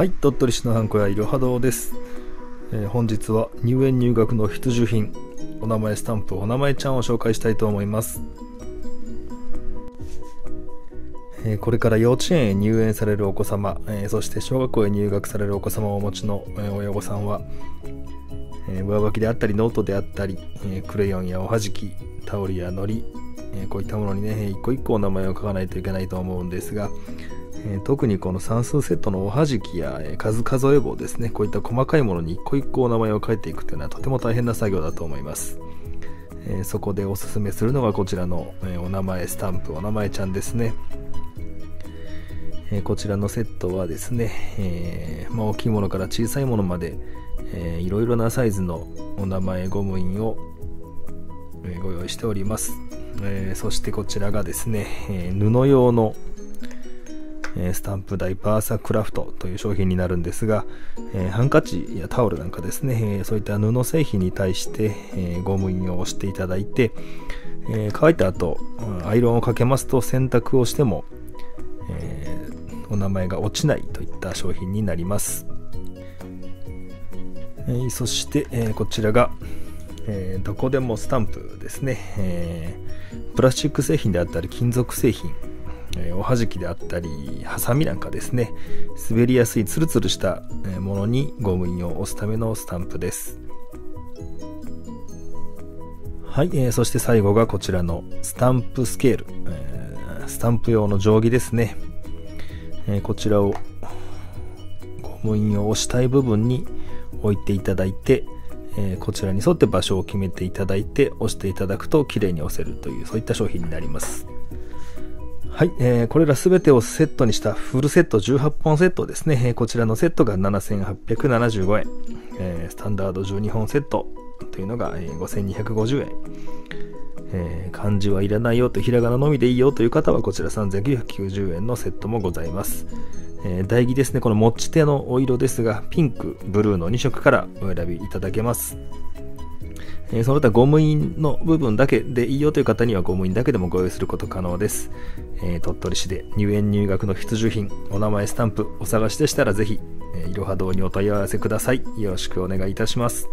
はい鳥取市のハンコ屋いろは堂です、えー、本日は入園入学の必需品お名前スタンプお名前ちゃんを紹介したいと思います。えこれから幼稚園へ入園されるお子様、えそして小学校へ入学されるお子様をお持ちの、親御さんは、え上履きであったりノートであったり、えクレヨンやおはじきタオルやのり、えこういったものにね一個一個お名前を書かないといけないと思うんですが、えー、特にこの算数セットのおはじきや、えー、数数え棒ですねこういった細かいものに一個一個お名前を書いていくというのはとても大変な作業だと思います、えー、そこでおすすめするのがこちらの、えお名前スタンプお名前ちゃんですね。えこちらのセットはですね、えまあ、大きいものから小さいものまで、えー、いろいろなサイズのお名前ゴム印を、えご用意しております、えそしてこちらがですね、え布用のえスタンプ台バーサクラフトという商品になるんですが、えハンカチやタオルなんかですね、えそういった布製品に対して、えゴム印を押していただいて、え乾いた後アイロンをかけますと洗濯をしても、えお名前が落ちないといった商品になります、えそして、えこちらが、えどこでもスタンプですね、えプラスチック製品であったり金属製品えおはじきであったりハサミなんかですね。滑りやすいツルツルしたものにゴム印を押すためのスタンプです。はい、えー、そして最後がこちらのスタンプスケール、えー、スタンプ用の定規ですね、えー、こちらをゴム印を押したい部分に置いていただいて、えこちらに沿って場所を決めていただいて押していただくと綺麗に押せるというそういった商品になります。はい、えー、これらすべてをセットにしたフルセット18本セットですね。えー、こちらのセットが7875円、えー、スタンダード12本セットというのが、えー、5250円。えー、漢字はいらないよとひらがなのみでいいよという方はこちら3990円のセットもございます。えー、台木ですね、この持ち手のお色ですが、ピンク、ブルーの2色からお選びいただけます。えその他ゴム印の部分だけでいいよという方にはゴム印だけでもご用意すること可能です。え鳥取市で入園入学の必需品、お名前スタンプお探しでしたらぜひ、えいろは堂にお問い合わせください。よろしくお願いいたします。